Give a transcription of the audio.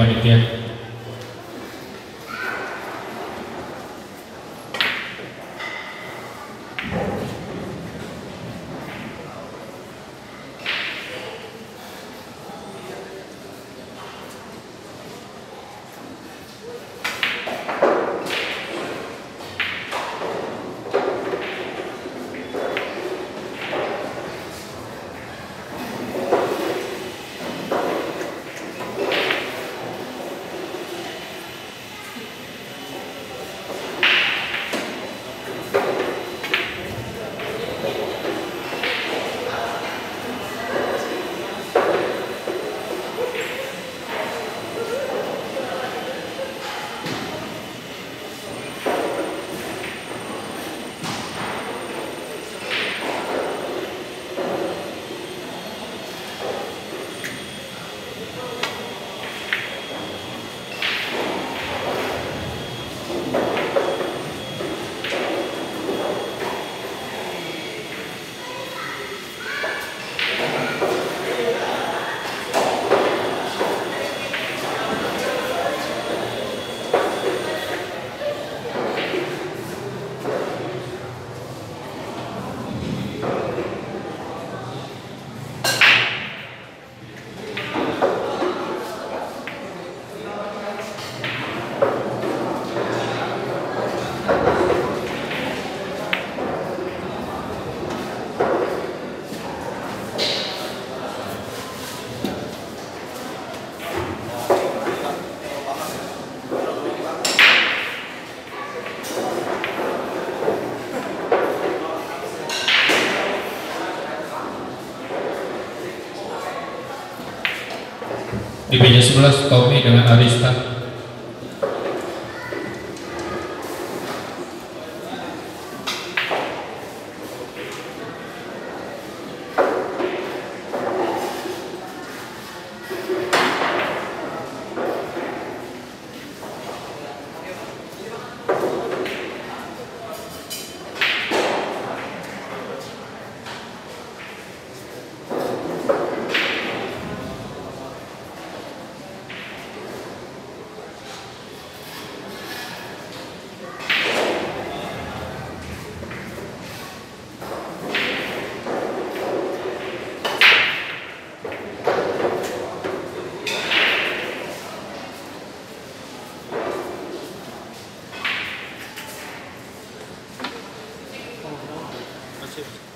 Bệnh. Di meja 11 Tommy dengan Arista. Cheers.